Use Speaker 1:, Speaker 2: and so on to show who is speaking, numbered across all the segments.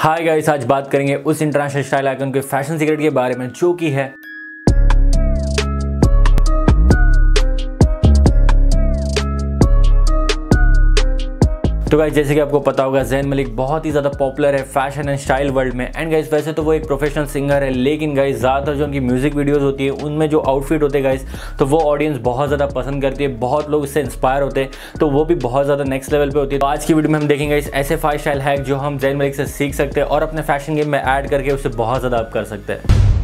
Speaker 1: Hi guys आज बात करेंगे उस इंटरनेशनल स्टाइल आइकन के फ़ैशन सीक्रेट के बारे में जो कि है तो गाइज़ जैसे कि आपको पता होगा जैन मलिक बहुत ही ज़्यादा पॉपुलर है फ़ैशन एंड स्टाइल वर्ल्ड में। एंड गाइज़ वैसे तो वो एक प्रोफेशनल सिंगर है, लेकिन गाइज़ ज़्यादातर जो उनकी म्यूज़िक वीडियोस होती है, उनमें जो आउटफिट होते गाइस तो वो ऑडियंस बहुत ज़्यादा पसंद करती है, बहुत लोग इससे इंस्पायर होते हैं तो वो भी बहुत ज़्यादा नेक्स्ट लेवल पर होती है। तो आज की वीडियो में हम देखेंगे इस ऐसे फाइव स्टाइल हैक जो हम जैन मलिक से सीख सकते हैं और अपने फ़ैशन गेम में ऐड करके उसे बहुत ज़्यादा अप कर सकते हैं।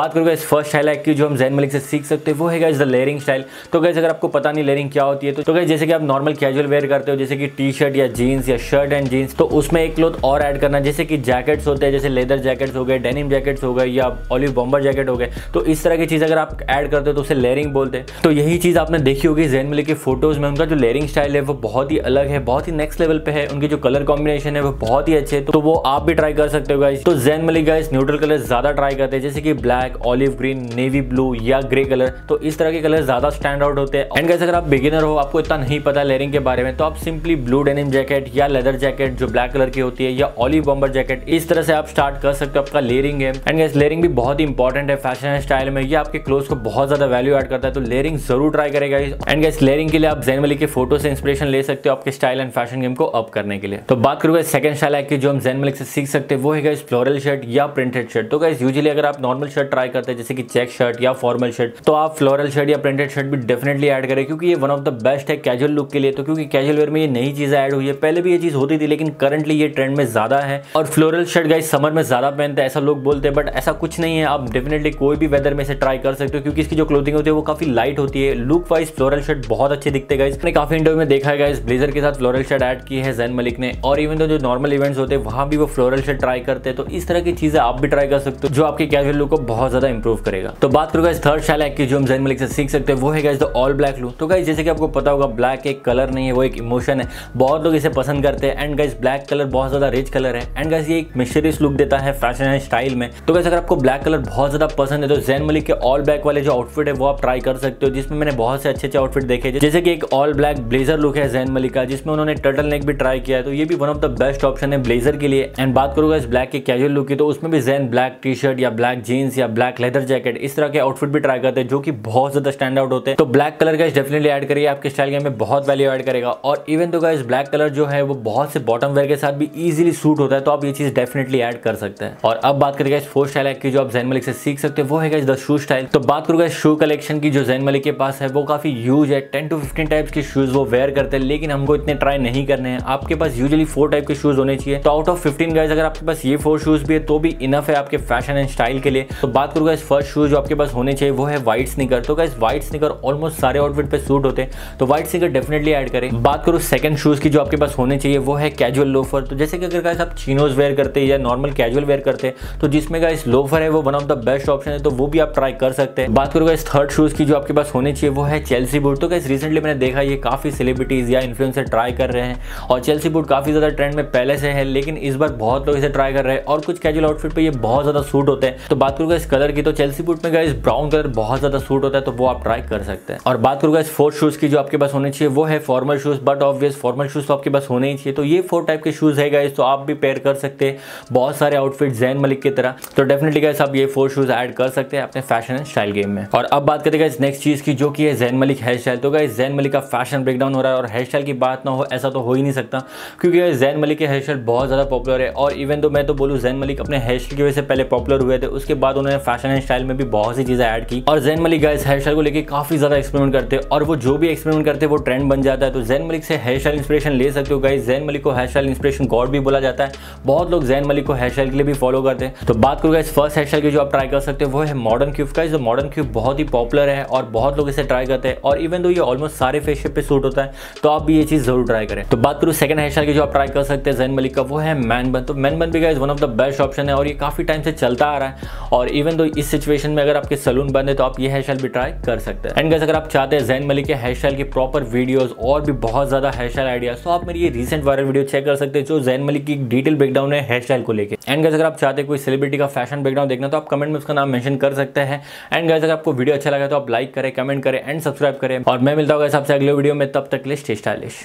Speaker 1: बात करूँगा इस फ़र्स्ट स्टाइल की जो हम जैन मलिक से सीख सकते हैं वो है इस द लेयरिंग स्टाइल तो गैस अगर आपको पता नहीं लेयरिंग क्या होती है तो, तो गैस जैसे कि आप नॉर्मल कैजुअल वेयर करते हो जैसे कि टी शर्ट या जीन्स या शर्ट एंड जीन्स तो उसमें एक क्लोथ और ऐड करना जैसे कि जैकेट्स होते हैं जैसे लेदर जैकेट्स हो गए डेनिम जैकेट्स हो गए या ऑलिव बॉम्बर जैकेट हो गए तो इस तरह की चीज़ अगर आप ऐड करते हो तो उसे लेयरिंग बोलते हैं. तो यही चीज़ आपने देखी होगी जैन मलिक की फ़ोटोज़ में उनका जो लेयरिंग स्टाइल है वो बहुत ही अलग है बहुत ही नेक्स्ट लेवल पे है उनकी जो कलर कॉम्बिनेशन है वो बहुत ही अच्छे तो वो आप भी ट्राई कर सकते हो गाइस तो Zayn Malik guys neutral colour ज़्यादा ट्राई करते हैं जैसे कि black olive green navy blue या ग्रे कलर तो इस तरह के कलर ज़्यादा स्टैंड आउट होते हैं। एंड कैसे अगर आप बिगिनर हो, आपको इतना नहीं पता लेयरिंग के बारे में तो आप सिंपली ब्लू डेनिम जैकेट या लेदर जैकेट जो ब्लैक कलर की होती है या ऑलिव बॉम्बर जैकेट इस तरह से आप स्टार्ट कर सकते हो आपका लेयरिंग है एंड गैस लेयरिंग भी बहुत ही इंपॉर्टेंट है फ़ैशन स्टाइल में, ये आपके क्लोथ को बहुत ज़्यादा वैल्यू एड करता है तो लेयरिंग ज़रूर ट्राई करेगा एंड गैस लेयरिंग के लिए आप जैन मलिक के फ़ोटो से इंस्पिरेशन ले सकते हो आपके स्टाइल एंड फ़ैशन गेम को अप करने के लिए। तो बात करूँगा सेकंड स्टाइल है कि जो हम जैन मलिक से सीख सकते हैं, वो है फ्लोरल शर्ट या प्रिंटेड शर्ट तो गैस यूजुअली अगर आप नॉर्मल शर्ट ट्राई करते हैं, जैसे कि चेक शर्ट या फॉर्मल शर्ट तो आप फ्लोरल शर्ट या प्रिंटेड शर्ट भी डेफिनेटली ऐड करें, क्योंकि ये वन ऑफ़ द बेस्ट है कैजुअल लुक के लिए। तो क्योंकि कैजुअल वेयर में ये नई चीज़ ऐड हुई है, पहले भी ये चीज़ होती थी, लेकिन करंटली ये ट्रेंड में ज़्यादा है। और फ्लोरल शर्ट गाइस समर में ज़्यादा पहनते हैं, ऐसा लोग बोलते हैं बट ऐसा कुछ नहीं है। आप डेफिनेटली कोई भी वेदर में से ट्राई कर सकते हो, क्योंकि इसकी जो क्लोथिंग होती है, वो काफ़ी लाइट होती है। लुक वाइज फ्लोरल शर्ट बहुत अच्छे दिखते गाइस मैंने काफ़ी इंटरव्यू में देखा है इस ब्लेजर के साथ फ्लोरल शर्ट ऐड की है जैन मलिक ने। और इवन तो जो नॉर्मल इवेंट्स होते हैं, वहाँ भी वो फ्लोरल शर्ट ट्राई करते हैं। तो इस तरह की चीज़ें आप भी ट्राई कर सकते हो, जो आपके कैजुअल लुक को बहुत ज़्यादा इंप्रूव करेगा। तो बात करूँगा इस थर्ड शैल की जो हम जैन मलिक से सीख सकते हैं, वो है द ऑल ब्लैक लुक तो गाइस जैसे कि आपको पता होगा ब्लैक एक कलर नहीं है, वो एक इमोशन है। बहुत लोग इसे पसंद करते हैं। एंड गाइस ब्लैक कलर बहुत ज़्यादा रिच कलर है। एंड गाइस ये एक मिस्टीरियस लुक देता है फ़ैशन एंड स्टाइल में। तो गाइस अगर आपको ब्लैक कलर बहुत ज़्यादा पसंद है तो जैन मलिक के ऑल ब्लैक वाले जो आउटफिट है, वो आप ट्राई कर सकते हो, जिसमें मैंने बहुत से अच्छे अच्छे आउटफिट देखे जैसे कि एक ऑल ब्लैक ब्लेजर लुक है जैन मलिक का, जिसमें उन्होंने टर्टल नेक भी ट्राई किया है। तो ये भी one of the best option है ब्लेजर के लिए। एंड बात करूँगा इस ब्लैक के कैजुअल लुक की तो उसमें भी जैन ब्लैक टी शर्ट या ब्लैक जीन्स या ब्लैक लेदर जैकेट इस तरह के आउटफिट भी ट्राई करते हैं जो कि बहुत ज़्यादा स्टैंड आउट होते हैं। तो ब्लैक कलर का डेफिनेटली ऐड करिए, आपके स्टाइल गेम में बहुत वैल्यू ऐड करेगा। और इवन तो गाइस ब्लैक कलर जो है, वो बहुत से बॉटम वेयर के साथ भी इजीली सूट होता है तो आप ये चीज़ डेफिनेटली ऐड कर सकते हैं। और अब बात इस फोर स्टाइल की, जो आप जैन मलिक से सीख सकते हैं, वो है द शू स्टाइल तो बात करूँगा शू कलेक्शन की, जो जैन मलिक के पास है, वो काफ़ी यूज़ है। टेन टू फिफ्टीन टाइप्स के शूज़ वो वेयर करते हैं, लेकिन हमको इतने ट्राई नहीं करने हैं। आपके पास यूजली फोर टाइप के शूज़ होने चाहिए। तो आउट ऑफ़ फिफ्टीन गाइज़ अगर आपके पास ये फोर शूज़ भी है तो भी इनफ है आपके फ़ैशन एंड स्टाइल के लिए। तो बात करूँगा इस फ़र्स्ट शूज़ जो आपके पास होने चाहिए, वो है व्हाइट स्निकर तो गाइज़ व्हाइट स्निकर ऑलमोस्ट सारे आउटफिट पे सूट होते हैं। तो व्हाइट स्निकर डेफिनेटली ऐड करें। बात करूँ सेकंड शूज़ की जो आपके पास होने चाहिए, वो है कैजुअल लोफर तो जैसे कि अगर गाइस आप चीनोज वेयर करते हैं या नॉर्मल कैजुअल वेयर करते हैं तो जिसमें गाइस लोफर है, वो one of the best option है तो वो भी आप ट्राई कर सकते हैं। बात करूँ इस थर्ड शूज़ की जो आपके पास होने चाहिए, वो है चेल्सी बूट तो गाइस रिसेंटली मैंने देखा, ये काफ़ी सेलिब्रिटीज या इन्फ्लुएंसर ट्राई कर रहे हैं। और चेल्सी बूट काफ़ी ज़्यादा ट्रेंड में पहले से है, लेकिन इस बार बहुत लोग इसे ट्राई कर रहे हैं। और कुछ कैजुअल आउटफिट पर ये बहुत ज़्यादा सूट होते हैं। तो बात करूँगा इस कलर की तो चेल्सी बूट में गाइस ब्राउन कलर बहुत ज़्यादा सूट होता है तो वो आप ट्राई कर सकते हैं। और बात करूँगा इस फोर्थ शूज़ की जो आपके पास होने चाहिए, वो है formal shoes but obvious formal shoes तो आपके पास होने ही चाहिए। तो ये फोर टाइप के शूज़ है गाइस तो आप भी पेयर कर सकते हैं। बहुत सारे आउटफिट जैन मलिक की तरह। तो डेफिनेटली गाइस आप ये फोर शूज़ ऐड कर सकते हैं अपने फ़ैशन एंड स्टाइल गेम में। और अब बात करते हैं नेक्स्ट चीज़ की, जो कि है जैन मलिक हेयर स्टाइल तो गाइस जैन मलिक का फ़ैशन ब्रेकडाउन हो रहा है और हेयर स्टाइल की बात ना हो, ऐसा तो हो ही नहीं सकता। क्योंकि जैन मलिक के हेयर स्टाइल बहुत ज़्यादा पॉपुलर है। और इवन तो मैं तो बोलूँ जैन मलिक अपने हेयर स्टाइल की वजह से पहले पॉपुलर हुए थे, उसके बाद उन्होंने फ़ैशन एंड स्टाइल में भी बहुत सी चीज़ें ऐड की। और Zayn Malik guys hair style को लेकर काफ़ी ज़्यादा एक्सपेरिमेंट करते हैं। और वो जो भी एक्सपेरिमेंट करते हैं, वो ट्रेंड बन जाता है। तो जैन मलिक से हेयर स्टाइल इंस्पिरेशन ले सकते हो गाइस जैन मलिक को हेयर स्टाइल इंस्पिरेशन गॉड भी बोला जाता है। बहुत लोग जैन मलिक को हेयर स्टाइल के लिए भी फॉलो करते हैं। तो बात करूँ गाइस फ़र्स्ट हेयर स्टाइल की जो आप ट्राई कर सकते हो, वो है मॉडर्न क्यूब का जो मॉडर्न क्यूब बहुत ही पॉपुलर है और बहुत लोग इसे ट्राई करते हैं। और इवन दो ये ऑलमोस्ट सारे फेस शेप पे सूट होता है तो आप भी ये चीज़ ज़रूर ट्राई करें। तो बात करूँ सेकंड हेयर स्टाइल की जो आप ट्राई कर सकते हैं जैन मलिक का, वो है मैन बन तो मैन बन भी guys one of the best option है और ये काफ़ी टाइम से चलता आ रहा है। और इवन तो इस सिचुएशन में अगर आपके सलून बंद है तो आप ये हेयर स्टाइल भी ट्राई कर सकते हैं। एंड गैस अगर आप चाहते हैं जैन मलिक के हेयर स्टाइल की प्रॉपर वीडियोस और भी बहुत ज़्यादा हेयर स्टाइल आइडियाज़ तो आप मेरी ये रिसेंट वायरल वीडियो चेक कर सकते हैं, जो जैन मलिक की डिटेल ब्रेकडाउन है हेयर स्टाइल को लेकर एंड गैस अगर आप चाहते हैं कोई सेलिब्रिटी का फ़ैशन ब्रेकडाउन देखना तो आप कमेंट में उसका नाम मेंशन कर सकते हैं। एंड गैस अगर आपको वीडियो अच्छा लगा तो आप लाइक करें कमेंट करें एंड सब्सक्राइब करें। और मैं मिलता हूँ सबसे अगले वीडियो में, तब तक लिस्ट स्टाइलिश